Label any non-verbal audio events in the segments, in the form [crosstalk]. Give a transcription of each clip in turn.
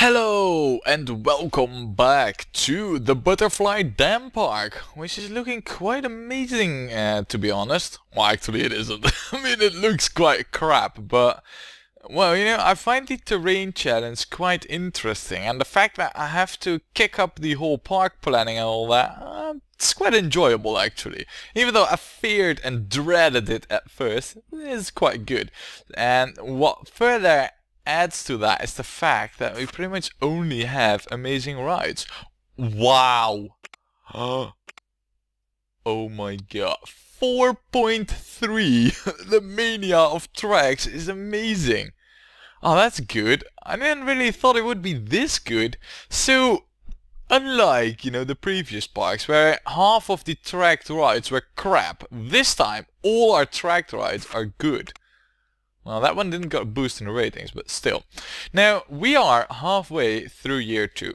Hello and welcome back to the Butterfly Dam Park, which is looking quite amazing uh, to be honest. Well actually it isn't, [laughs] I mean it looks quite crap, but well you know I find the terrain challenge quite interesting and the fact that I have to kick up the whole park planning and all that, uh, it's quite enjoyable actually. Even though I feared and dreaded it at first, it's quite good. And what further adds to that is the fact that we pretty much only have amazing rides. Wow! [gasps] oh my god. 4.3! [laughs] the mania of tracks is amazing. Oh, that's good. I didn't really thought it would be this good. So, unlike, you know, the previous parks where half of the tracked rides were crap, this time all our tracked rides are good. Well, that one didn't get a boost in the ratings, but still. Now, we are halfway through year two.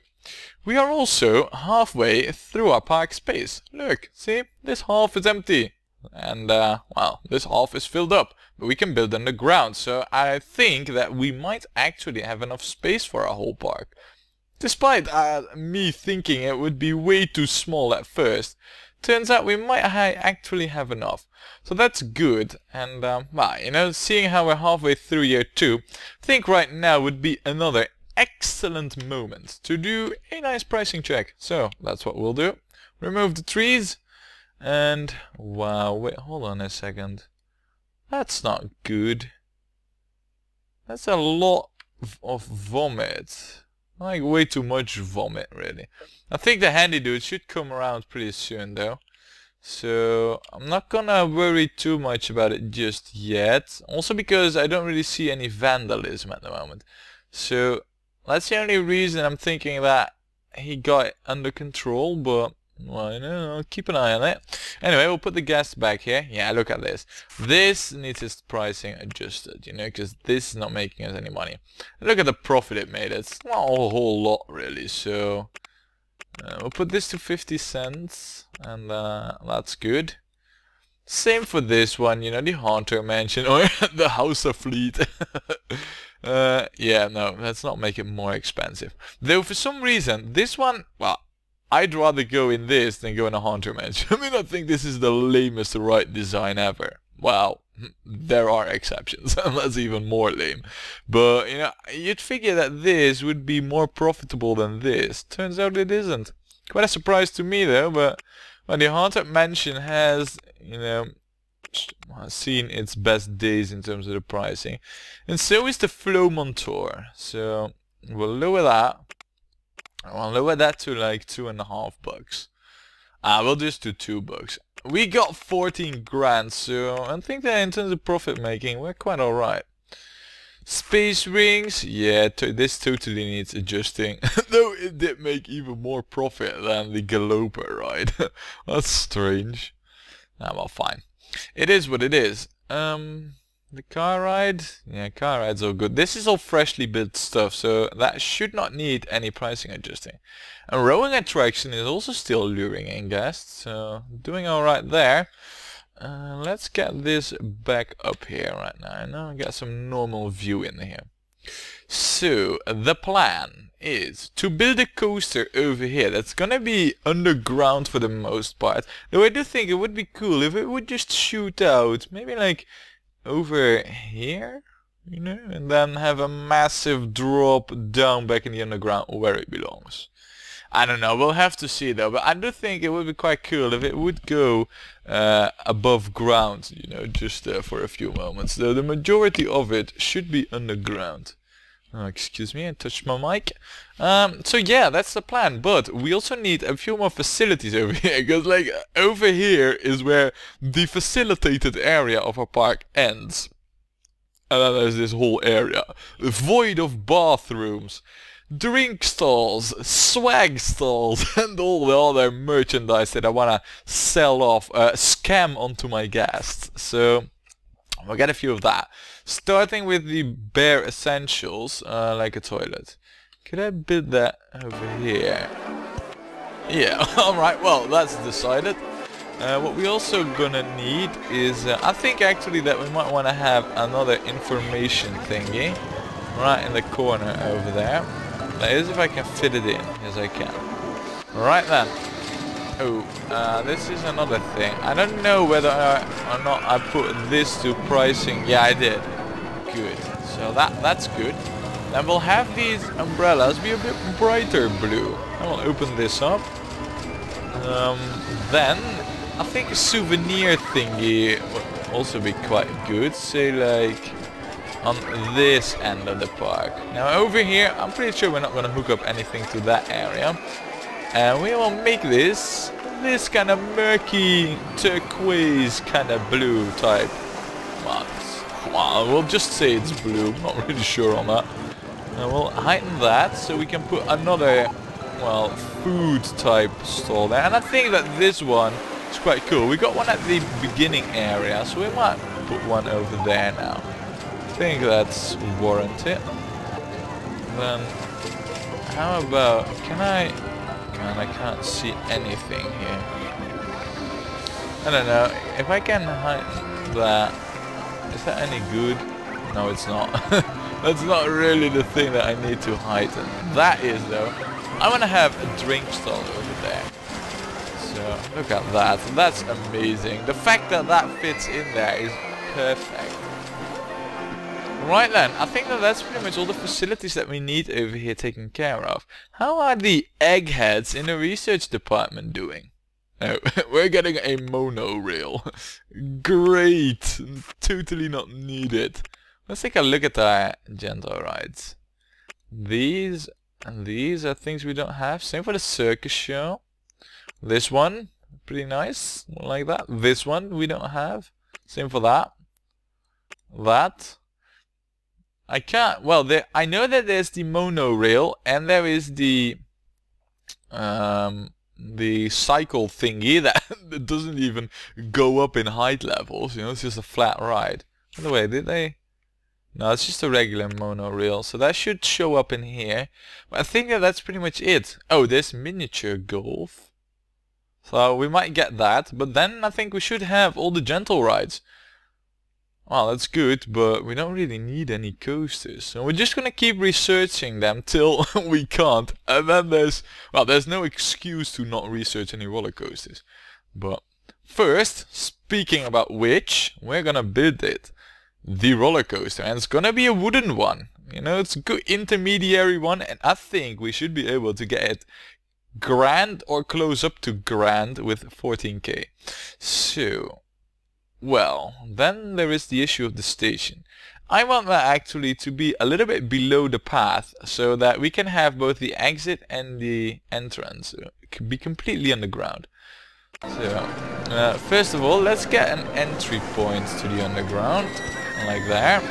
We are also halfway through our park space. Look, see? This half is empty. And, uh, well, this half is filled up. But we can build underground, so I think that we might actually have enough space for our whole park. Despite uh, me thinking it would be way too small at first, turns out we might ha actually have enough. So that's good, and um, well, you know, seeing how we're halfway through year 2, I think right now would be another excellent moment to do a nice pricing check. So, that's what we'll do. Remove the trees, and wow, wait, hold on a second. That's not good. That's a lot of vomit. Like way too much vomit really. I think the handy dude should come around pretty soon though. So I'm not gonna worry too much about it just yet. Also because I don't really see any vandalism at the moment. So that's the only reason I'm thinking that he got under control, but well, know, I'll keep an eye on it. Anyway, we'll put the gas back here. Yeah, look at this. This needs its pricing adjusted, you know, because this is not making us any money. Look at the profit it made. It's not a whole lot, really, so... Uh, we'll put this to 50 cents, and uh, that's good. Same for this one, you know, the Haunter Mansion, [laughs] or the House of Fleet. [laughs] uh, yeah, no, let's not make it more expensive. Though for some reason, this one, well, I'd rather go in this than go in a Haunter Mansion. [laughs] I mean, I think this is the lamest ride design ever. Well, [laughs] there are exceptions, [laughs] and that's even more lame. But, you know, you'd figure that this would be more profitable than this. Turns out it isn't. Quite a surprise to me, though, but well, the Haunted Mansion has, you know, seen its best days in terms of the pricing. And so is the Flow Montour. So, we'll lower that. I'll lower that to like two and a half bucks. Uh, we'll just do two bucks. We got 14 grand, so I think that in terms of profit making, we're quite alright. Space rings, yeah, this totally needs adjusting. [laughs] Though it did make even more profit than the Galoper ride. [laughs] That's strange. Ah, well, fine. It is what it is. Um, the car ride? Yeah, car ride's all good. This is all freshly built stuff, so that should not need any pricing adjusting. And rowing attraction is also still luring in guests, so doing alright there. Uh, let's get this back up here right now. Now get some normal view in here. So, the plan is to build a coaster over here that's gonna be underground for the most part. Though I do think it would be cool if it would just shoot out, maybe like over here, you know, and then have a massive drop down back in the underground where it belongs. I don't know, we'll have to see though, but I do think it would be quite cool if it would go uh, above ground, you know, just uh, for a few moments. Though the majority of it should be underground. Oh, excuse me, I touched my mic. Um, so yeah, that's the plan, but we also need a few more facilities [laughs] over here, because like, over here is where the facilitated area of our park ends. And then there's this whole area, void of bathrooms, drink stalls, swag stalls, [laughs] and all the other merchandise that I wanna sell off, uh, scam onto my guests. So, we'll get a few of that. Starting with the bare essentials, uh, like a toilet. Could I build that over here? Yeah, [laughs] alright, well, that's decided. Uh, what we also gonna need is, uh, I think actually that we might want to have another information thingy right in the corner over there. That is if I can fit it in. Yes, I can. Right then. Oh, uh, this is another thing. I don't know whether or not I put this to pricing. Yeah, I did. Good. So that that's good. Then we'll have these umbrellas be a bit brighter blue. I will open this up. Um, then I think a souvenir thingy would also be quite good. Say like on this end of the park. Now over here, I'm pretty sure we're not going to hook up anything to that area. And we will make this this kind of murky turquoise kind of blue type. Well, well, we'll just say it's blue. Not really sure on that. And we'll heighten that so we can put another, well, food type stall there. And I think that this one is quite cool. We got one at the beginning area, so we might put one over there now. I think that's warranted. Then, how about, can I, man, I can't see anything here. I don't know, if I can hide that, is that any good? No, it's not. [laughs] That's not really the thing that I need to hide. That is though. I want to have a drink stall over there. So look at that. That's amazing. The fact that that fits in there is perfect. Right then, I think that that's pretty much all the facilities that we need over here taken care of. How are the eggheads in the research department doing? Oh, [laughs] we're getting a monorail. [laughs] Great! Totally not needed. Let's take a look at our gentle rides. These and these are things we don't have. Same for the circus show. This one, pretty nice, like that. This one we don't have. Same for that. That. I can't, well, there, I know that there's the monorail and there is the, um, the cycle thingy [laughs] that doesn't even go up in height levels, you know, it's just a flat ride. By the way, did they, no, it's just a regular monorail, so that should show up in here. But I think that that's pretty much it. Oh, there's miniature golf. So we might get that, but then I think we should have all the gentle rides. Well, that's good, but we don't really need any coasters. So we're just gonna keep researching them till [laughs] we can't. And then there's, well, there's no excuse to not research any roller coasters. But first, speaking about which, we're gonna build it the roller coaster and it's gonna be a wooden one you know it's a good intermediary one and I think we should be able to get it grand or close up to grand with 14k so well then there is the issue of the station I want that actually to be a little bit below the path so that we can have both the exit and the entrance uh, be completely underground so uh, first of all let's get an entry point to the underground like there.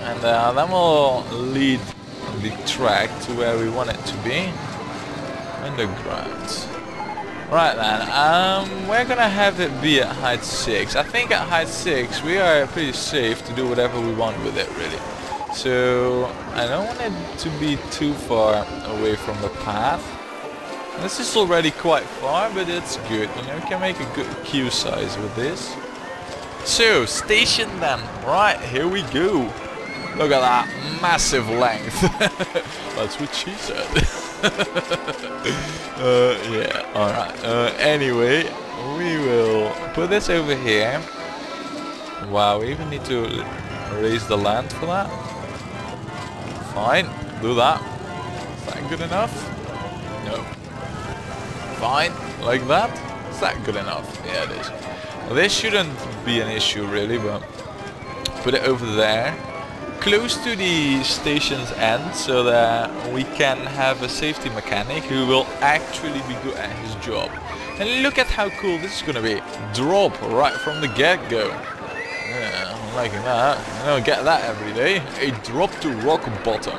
And uh, then we'll lead the track to where we want it to be. Underground. Right then, um, we're gonna have it be at height 6. I think at height 6 we are pretty safe to do whatever we want with it really. So, I don't want it to be too far away from the path. This is already quite far, but it's good. You know, we can make a good queue size with this. So, station then. Right, here we go. Look at that massive length. [laughs] That's what she said. [laughs] [laughs] uh, yeah, alright. Uh, anyway, we will put this over here. Wow, we even need to raise the land for that. Fine, do that. Is that good enough? No. Fine, like that? Is that good enough? Yeah, it is. This shouldn't be an issue really, but put it over there. Close to the station's end so that we can have a safety mechanic who will actually be good at his job. And look at how cool this is to be. Drop right from the get-go. Yeah, I'm liking that. I don't get that every day. A drop to rock bottom.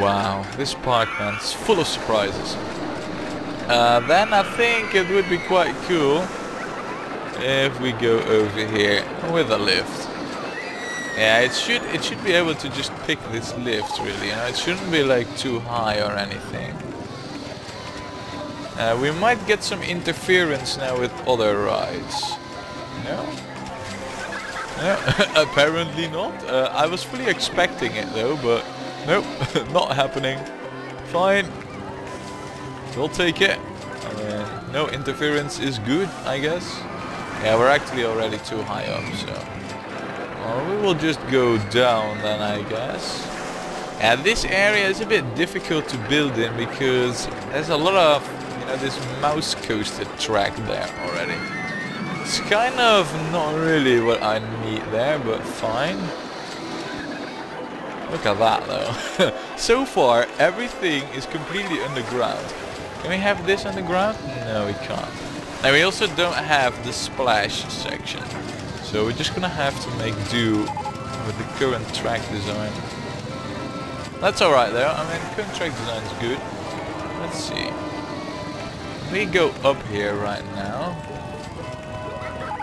Wow, this park man is full of surprises. Uh, then I think it would be quite cool if we go over here with a lift. Yeah, it should it should be able to just pick this lift really, you know, it shouldn't be like too high or anything. Uh, we might get some interference now with other rides. No? No? [laughs] Apparently not. Uh, I was fully expecting it though, but Nope, [laughs] not happening. Fine. We'll take it. Uh, no interference is good, I guess. Yeah, we're actually already too high up, so... Well, we will just go down then, I guess. Yeah, this area is a bit difficult to build in because there's a lot of, you know, this mouse coaster track there already. It's kind of not really what I need there, but fine. Look at that though. [laughs] so far, everything is completely underground. Can we have this underground? No, we can't. And we also don't have the splash section. So we're just gonna have to make do with the current track design. That's alright though, I mean current track design is good. Let's see. We go up here right now.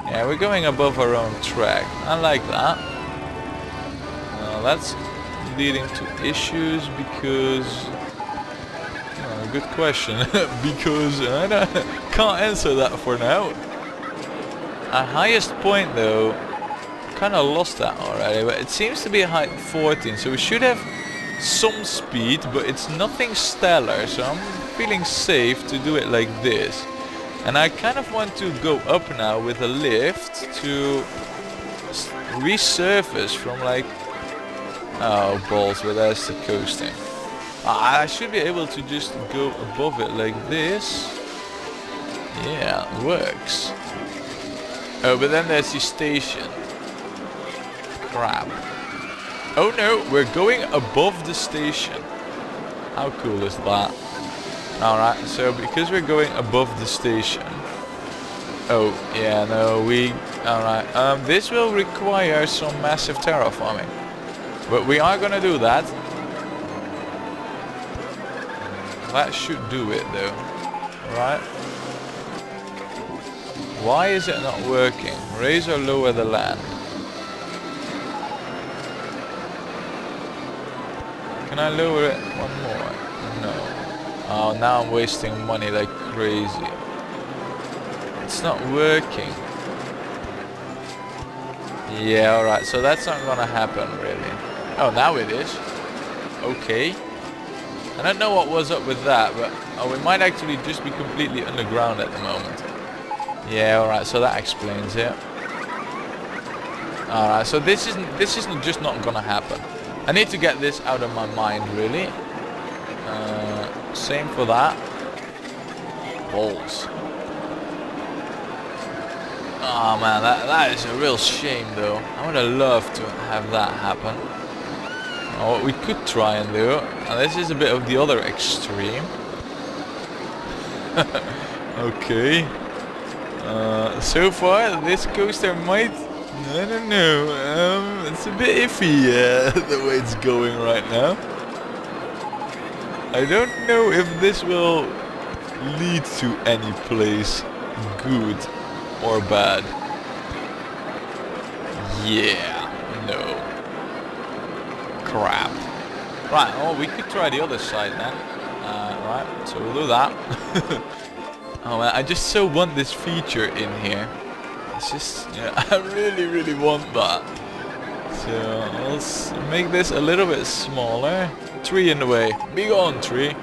Yeah, we're going above our own track. I like that. That's leading to issues because... Good question. [laughs] because I [laughs] can't answer that for now. Our highest point though, kind of lost that already, but it seems to be a height 14, so we should have some speed, but it's nothing stellar, so I'm feeling safe to do it like this. And I kind of want to go up now with a lift to resurface from like... Oh balls, but that's the coasting. I should be able to just go above it like this. Yeah, works. Oh, but then there's the station. Crap. Oh no, we're going above the station. How cool is that? Alright, so because we're going above the station... Oh, yeah, no, we... Alright, um, this will require some massive terraforming. But we are gonna do that. That should do it though. Right? Why is it not working? Raise or lower the land? Can I lower it one more? No. Oh, now I'm wasting money like crazy. It's not working. Yeah, alright, so that's not gonna happen really. Oh, now it is. Okay. I don't know what was up with that, but oh, we might actually just be completely underground at the moment. Yeah, alright, so that explains it. Alright, so this isn't this isn't just not gonna happen. I need to get this out of my mind really. Uh, same for that. Balls. Oh man, that, that is a real shame though. I would have loved to have that happen. Oh, what we could try and do, and this is a bit of the other extreme. [laughs] okay. Uh, so far, this coaster might... I don't know. Um, it's a bit iffy [laughs] uh, the way it's going right now. I don't know if this will lead to any place good or bad. Yeah, no. Crap. Right, well we could try the other side then. Uh, right, so we'll do that. [laughs] Oh I just so want this feature in here. It's just, [laughs] I really, really want that. So let's make this a little bit smaller. Tree in the way. Be gone, tree.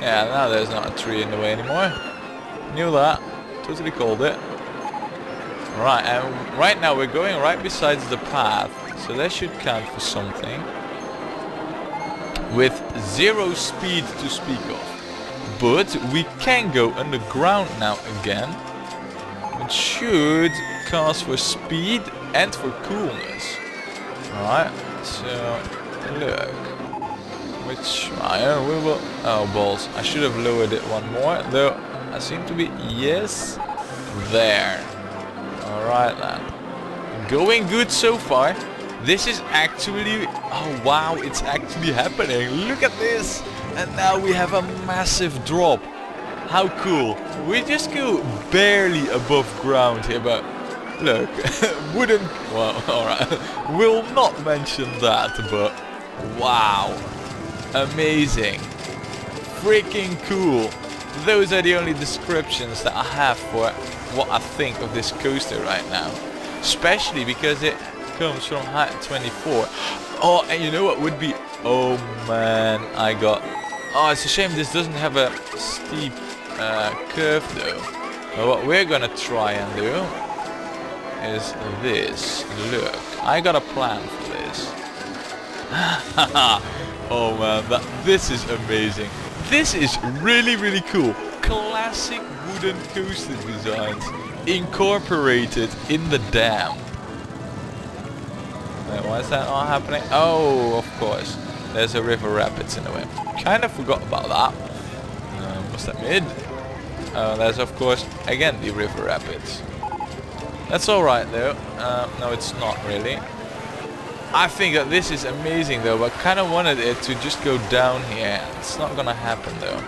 Yeah, now there's not a tree in the way anymore. Knew that. Totally called it. Right, and right now we're going right besides the path. So that should count for something. With zero speed to speak of. But we can go underground now again. Which should cause for speed and for coolness. Alright, so look. Which ah, I we will oh balls. I should have lowered it one more, though I seem to be yes there. Alright then. Going good so far. This is actually oh wow, it's actually happening. Look at this! And now we have a massive drop. How cool. We just go barely above ground here, but look, [laughs] wouldn't... Well, [laughs] alright. We'll not mention that, but wow. Amazing. Freaking cool. Those are the only descriptions that I have for what I think of this coaster right now. Especially because it comes from height 24. Oh, and you know what would be Oh man, I got... Oh, it's a shame this doesn't have a steep uh, curve though. But what we're gonna try and do is this. Look, I got a plan for this. [laughs] oh man, that, this is amazing. This is really, really cool. Classic wooden coaster designs incorporated in the dam. Wait, why is that not happening? Oh, of course. There's a river rapids in the way. Kind of forgot about that. Uh, must admit. Uh, there's of course again the river rapids. That's alright though. Uh, no, it's not really. I think that this is amazing though, but kind of wanted it to just go down here. It's not gonna happen though.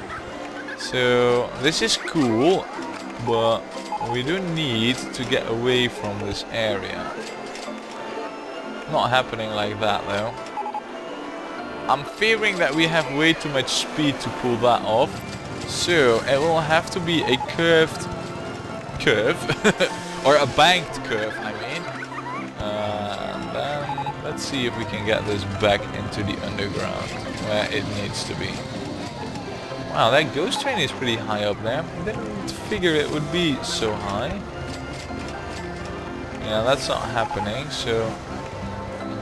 So this is cool, but we do need to get away from this area. Not happening like that though. I'm fearing that we have way too much speed to pull that off. So it will have to be a curved curve. [laughs] or a banked curve, I mean. Uh, and then let's see if we can get this back into the underground where it needs to be. Wow, that ghost train is pretty high up there. I didn't figure it would be so high. Yeah, that's not happening, so...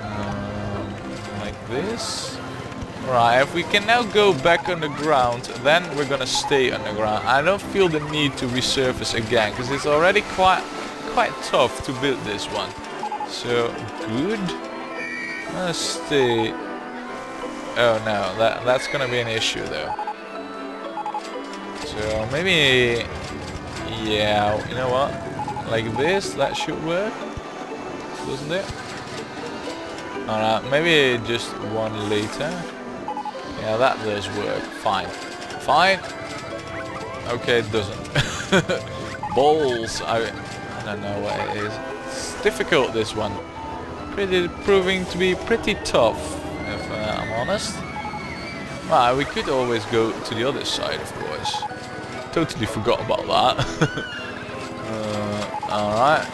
Um, like this. Right, if we can now go back underground, then we're gonna stay underground. I don't feel the need to resurface again, because it's already quite quite tough to build this one. So, good. Let's stay... Oh no, that, that's gonna be an issue though. So maybe... Yeah, you know what? Like this, that should work. Doesn't it? Alright, maybe just one later. Yeah, that does work. Fine. Fine. Okay, it doesn't. [laughs] Balls. I, I don't know what it is. It's difficult, this one. Pretty proving to be pretty tough, if uh, I'm honest. Well, we could always go to the other side, of course. Totally forgot about that. [laughs] uh, Alright.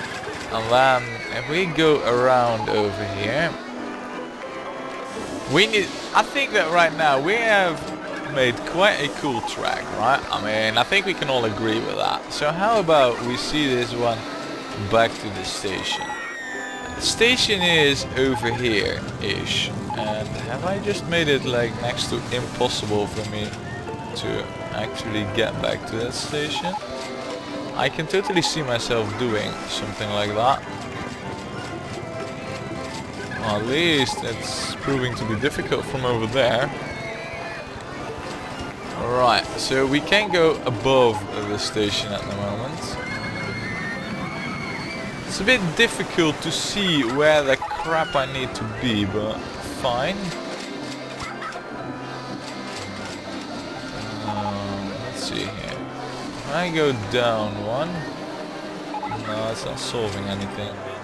And then, if we go around over here... We need... I think that right now we have made quite a cool track, right? I mean, I think we can all agree with that. So how about we see this one back to the station? The station is over here-ish. And have I just made it like next to impossible for me to actually get back to that station? I can totally see myself doing something like that. At least it's proving to be difficult from over there. Alright, so we can't go above the station at the moment. It's a bit difficult to see where the crap I need to be, but fine. Um, let's see here. If I go down one, no, it's not solving anything.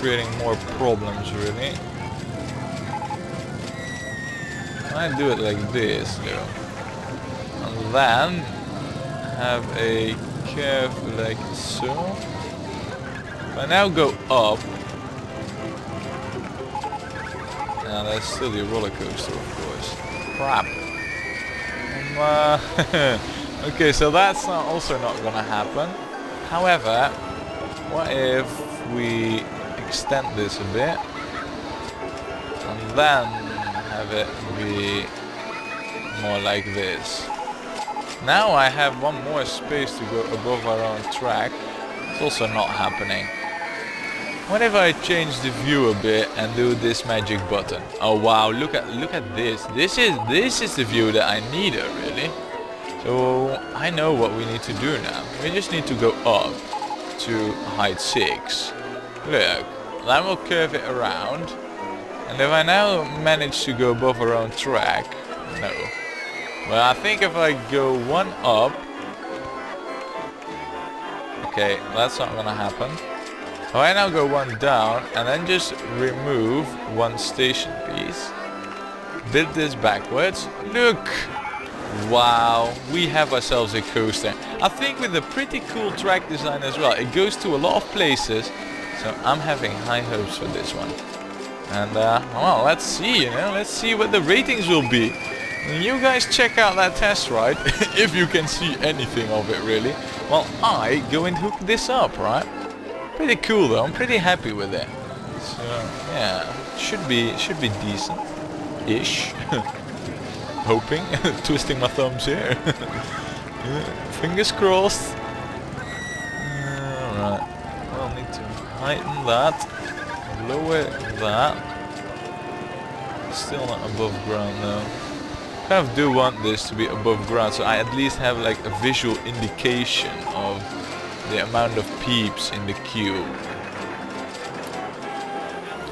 Creating more problems, really. I do it like this, though. And then have a curve like so. If I now go up, now that's still the roller coaster, of course. Crap. Um, uh, [laughs] okay, so that's not also not gonna happen. However, what if we extend this a bit and then have it be more like this. Now I have one more space to go above our own track. It's also not happening. What if I change the view a bit and do this magic button? Oh wow, look at look at this. This is this is the view that I needed uh, really. So I know what we need to do now. We just need to go up to height 6. Look, then we'll curve it around. And if I now manage to go above our own track, no. Well, I think if I go one up, okay, that's not gonna happen. If I now go one down and then just remove one station piece, build this backwards, look! Wow, we have ourselves a coaster. I think with a pretty cool track design as well. It goes to a lot of places, so I'm having high hopes for this one. And uh, well, let's see, you know, let's see what the ratings will be. You guys check out that test ride, [laughs] if you can see anything of it really. Well, I go and hook this up, right? Pretty cool though, I'm pretty happy with it. So, yeah, should be, should be decent. Ish. [laughs] Hoping. [laughs] Twisting my thumbs here. Fingers crossed. To heighten that. Lower that. Still not above ground though kind of do want this to be above ground so I at least have like a visual indication of the amount of peeps in the queue.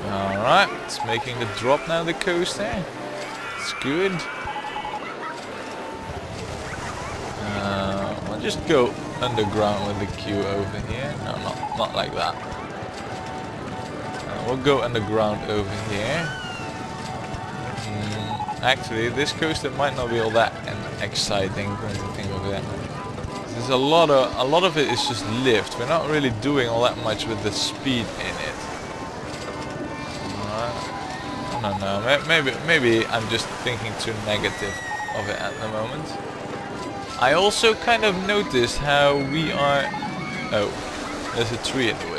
Alright, it's making the drop now, the coaster. It's good. Uh, I'll just go underground with the queue over here. No, not, not like that. We'll go underground over here. Hmm, actually, this coaster might not be all that exciting when you think of it. There's a lot of a lot of it is just lift. We're not really doing all that much with the speed in it. I don't know. Maybe maybe I'm just thinking too negative of it at the moment. I also kind of noticed how we are. Oh, there's a tree in the way.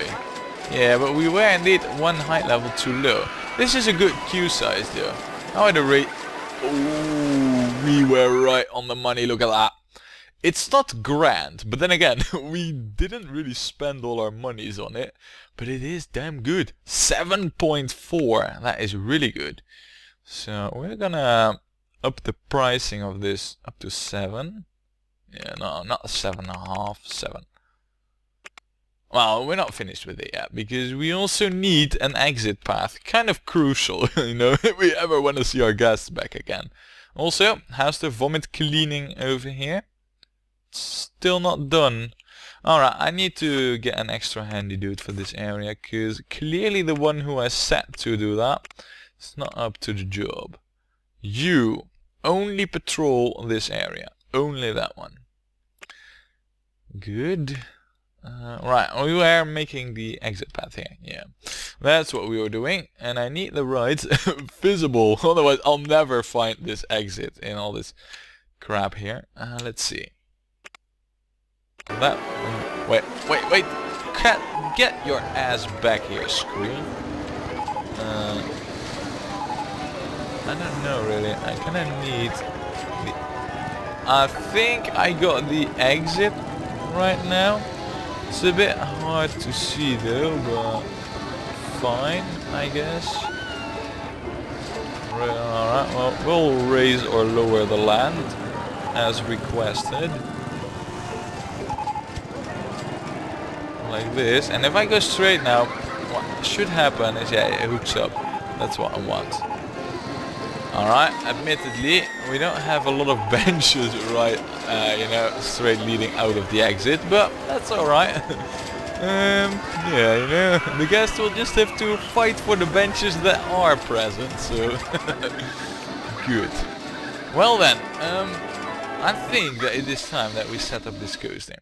Yeah, but we were indeed one height level too low. This is a good queue size though. How are the rate Ooh, we were right on the money, look at that. It's not grand, but then again, [laughs] we didn't really spend all our monies on it, but it is damn good. 7.4, that is really good. So we're gonna up the pricing of this up to 7. Yeah, no, not 7.5, 7. Well, we're not finished with it yet, because we also need an exit path. Kind of crucial, [laughs] you know, if we ever want to see our guests back again. Also, how's the vomit cleaning over here? Still not done. Alright, I need to get an extra handy dude for this area, because clearly the one who I set to do that is not up to the job. You only patrol this area. Only that one. Good. Uh, right, we were making the exit path here. Yeah, that's what we were doing. And I need the rides [laughs] visible, [laughs] otherwise I'll never find this exit in all this crap here. Uh, let's see. That. Wait, wait, wait! Cat, get your ass back here, screen. Uh, I don't know really. I kind of need. The, I think I got the exit right now. It's a bit hard to see though, but fine, I guess. Alright, well, we'll raise or lower the land as requested. Like this. And if I go straight now, what should happen is, yeah, it hooks up. That's what I want. Alright, admittedly, we don't have a lot of [laughs] benches right, uh, you know, straight leading out of the exit, but that's alright. [laughs] um, yeah, you know, the guests will just have to fight for the benches that are present, so... [laughs] Good. Well then, um, I think that it is time that we set up this coaster.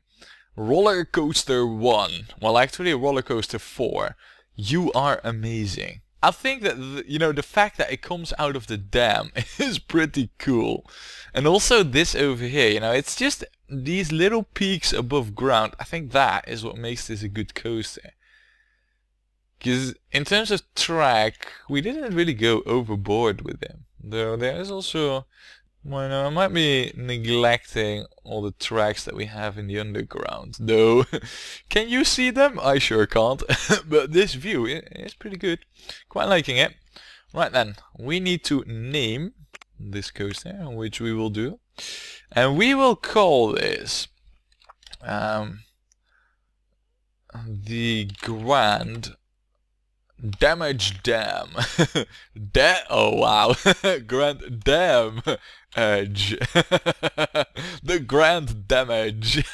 Roller Coaster 1. Well, actually Roller Coaster 4. You are amazing. I think that, the, you know, the fact that it comes out of the dam [laughs] is pretty cool. And also this over here, you know, it's just these little peaks above ground. I think that is what makes this a good coaster. Because in terms of track, we didn't really go overboard with them. Though there is also I might be neglecting all the tracks that we have in the underground, though. [laughs] Can you see them? I sure can't. [laughs] but this view is pretty good. Quite liking it. Right then, we need to name this coaster, which we will do. And we will call this um, the Grand Damage Dam. [laughs] da oh wow. [laughs] Grand Dam Edge. [laughs] the Grand Damage.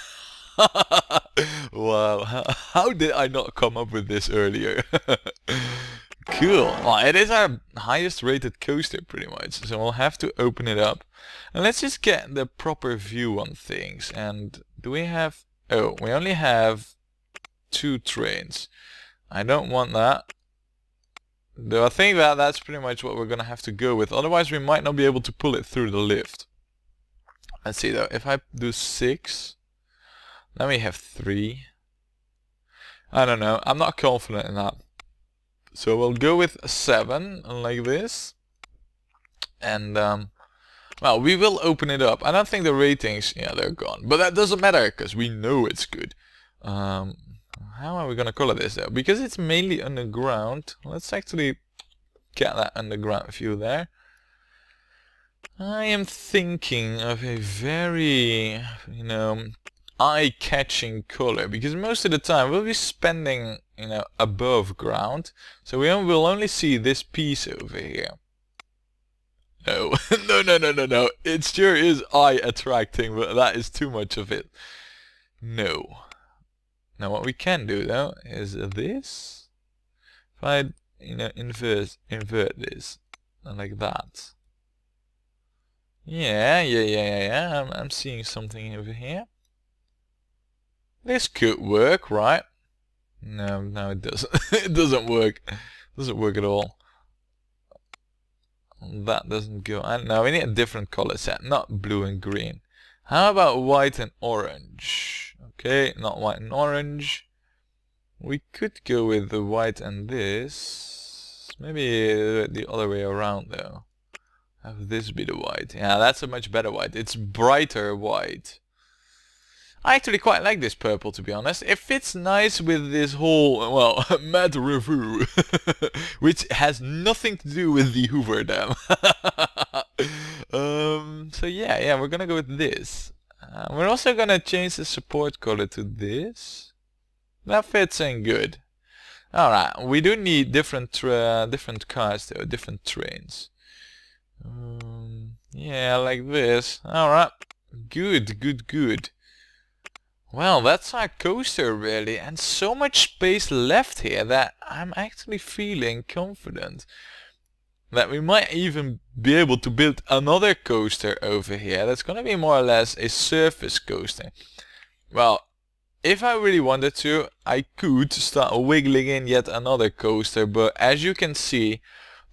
wow. How, how, did I not come up with this earlier? cool. Well, it is our highest rated coaster pretty much. So we'll have to open it up. And let's just get the proper view on things. And do we have... Oh, we only have two trains. I don't want that Though I think that that's pretty much what we're gonna have to go with. Otherwise we might not be able to pull it through the lift. Let's see though, if I do 6, then we have 3. I don't know, I'm not confident in that. So we'll go with 7, like this. And, um, well, we will open it up. I don't think the ratings, yeah, they're gone. But that doesn't matter, because we know it's good. Um, how are we to color this though? Because it's mainly underground, let's actually get that underground view there. I am thinking of a very, you know, eye-catching color because most of the time we'll be spending, you know, above ground. So we will only see this piece over here. No, [laughs] no, no, no, no, no. It sure is eye-attracting, but that is too much of it. No. Now what we can do though is this. If I you know invert invert this uh, like that. Yeah, yeah, yeah, yeah. I'm I'm seeing something over here. This could work, right? No, no it doesn't. [laughs] it doesn't work. It doesn't work at all. That doesn't go. I don't. We need a different color set, not blue and green. How about white and orange? Okay, not white and orange. We could go with the white and this. Maybe the other way around though. Have this be the white. Yeah, that's a much better white. It's brighter white. I actually quite like this purple to be honest. It fits nice with this whole, well, [laughs] Mad Review, [laughs] which has nothing to do with the Hoover Dam. [laughs] um, so yeah, yeah, we're gonna go with this. Uh, we're also gonna change the support color to this. That fits in good. Alright, we do need different different cars though, different trains. Um, yeah, like this. Alright, good, good, good. Well, that's our coaster really, and so much space left here that I'm actually feeling confident that we might even be able to build another coaster over here that's gonna be more or less a surface coaster. Well, if I really wanted to, I could start wiggling in yet another coaster, but as you can see,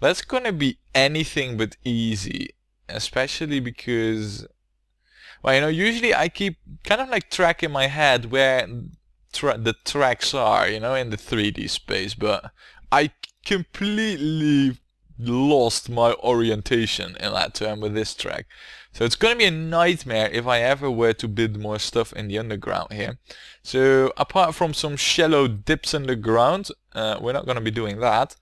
that's gonna be anything but easy. Especially because, well, you know, usually I keep kind of like track in my head where tra the tracks are, you know, in the 3D space, but I completely lost my orientation in that term with this track. So it's going to be a nightmare if I ever were to build more stuff in the underground here. So apart from some shallow dips in the ground, uh, we're not going to be doing that.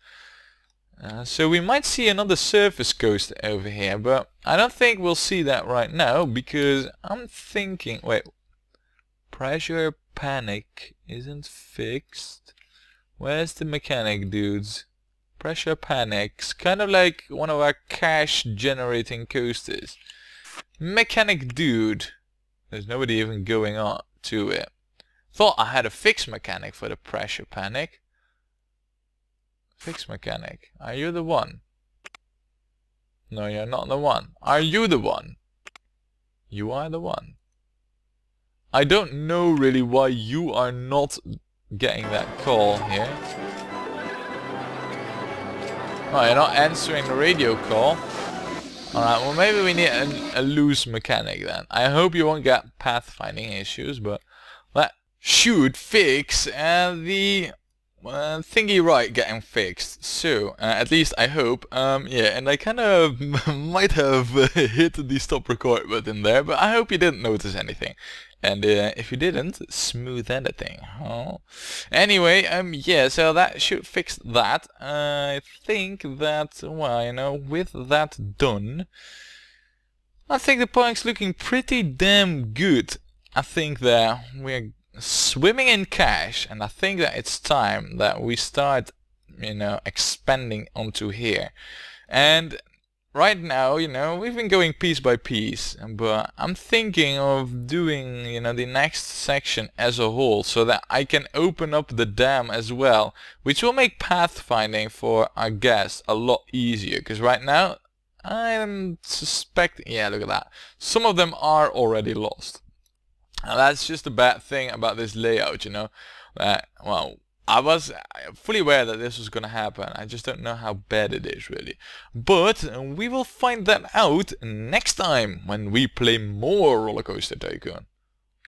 Uh, so we might see another surface coast over here, but I don't think we'll see that right now because I'm thinking, wait, pressure panic isn't fixed. Where's the mechanic dudes? Pressure panics, kind of like one of our cash generating coasters. Mechanic dude. There's nobody even going on to it. Thought I had a fixed mechanic for the pressure panic. Fixed mechanic. Are you the one? No, you're not the one. Are you the one? You are the one. I don't know really why you are not getting that call here. Oh, you're not answering the radio call. Alright, well maybe we need a, a, loose mechanic then. I hope you won't get pathfinding issues, but that should fix uh, the uh, thingy right getting fixed. So, uh, at least I hope. Um, yeah, and I kind of [laughs] might have [laughs] hit the stop record button there, but I hope you didn't notice anything. And uh, if you didn't, smooth editing. Anyway, um, yeah, so that should fix that. I think that, well, you know, with that done, I think the punk's looking pretty damn good. I think that we're swimming in cash, and I think that it's time that we start, you know, expanding onto here. And right now, you know, we've been going piece by piece, but I'm thinking of doing, you know, the next section as a whole so that I can open up the dam as well, which will make pathfinding for our guests a lot easier, because right now, I'm suspecting, yeah, look at that. Some of them are already lost. Now that's just a bad thing about this layout, you know, that, well, I was fully aware that this was gonna happen. I just don't know how bad it is really. But uh, we will find that out next time when we play more Roller Coaster Tycoon.